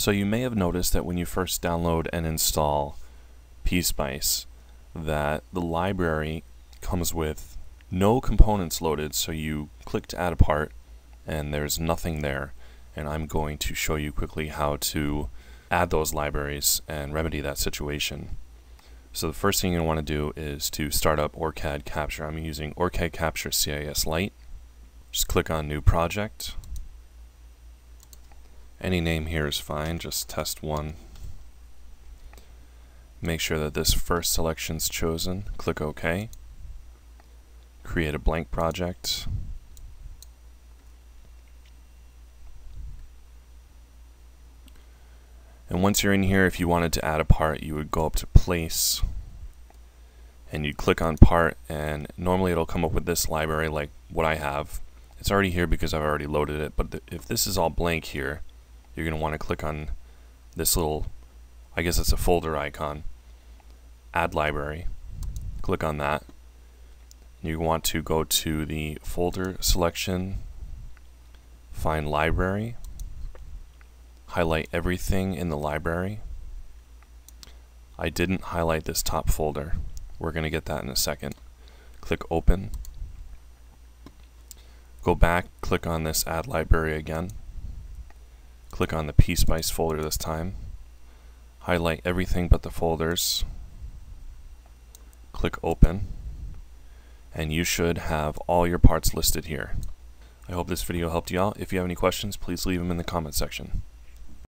So you may have noticed that when you first download and install PSpice that the library comes with no components loaded so you click to add a part and there's nothing there and I'm going to show you quickly how to add those libraries and remedy that situation. So the first thing you want to do is to start up OrCAD Capture. I'm using OrCAD Capture CIS Lite. Just click on New Project. Any name here is fine, just test one. Make sure that this first selection is chosen. Click OK. Create a blank project. And once you're in here, if you wanted to add a part, you would go up to Place, and you'd click on Part, and normally it'll come up with this library like what I have. It's already here because I've already loaded it, but if this is all blank here, you're going to want to click on this little, I guess it's a folder icon, Add Library. Click on that. You want to go to the folder selection, find Library, highlight everything in the library. I didn't highlight this top folder. We're going to get that in a second. Click Open. Go back, click on this Add Library again. Click on the PSpice folder this time. Highlight everything but the folders. Click Open. And you should have all your parts listed here. I hope this video helped you out. If you have any questions, please leave them in the comment section.